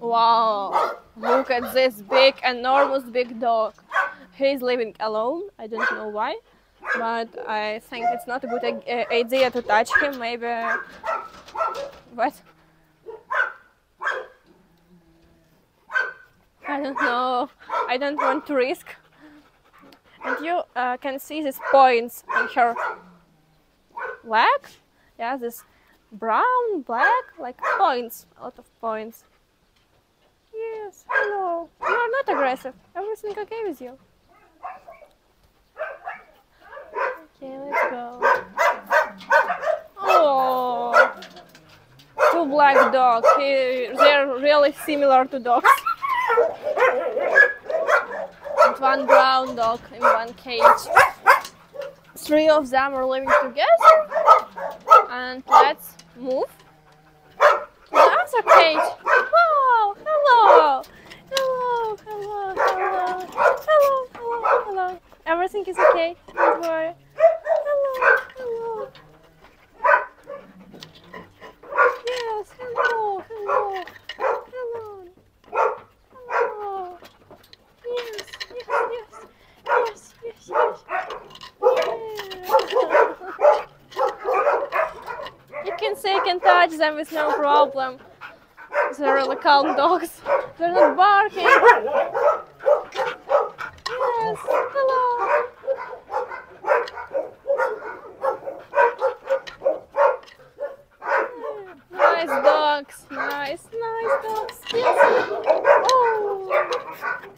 Wow, look at this big, enormous big dog. He's living alone. I don't know why, but I think it's not a good idea to touch him. Maybe. What? I don't know. I don't want to risk. And you uh, can see these points on her leg. Yeah, this brown, black, like points, a lot of points. Yes, hello. You are not aggressive. Everything okay with you? Okay, let's go. Oh, two black dogs. He, they're really similar to dogs. And one brown dog in one cage. Three of them are living together. And move the other cage. Wow! Hello! Hello! Hello! Hello! Hello! Hello! Hello! Everything is okay. Don't worry. Hello! Hello! Yes! Hello! Hello! Hello! Hello! Yes! Yes! Yes! Yes! Yes! Yes! You can you can touch them with no problem. They're really calm dogs. They're not barking. Yes, hello. Nice dogs. Nice, nice dogs. Yes. Oh.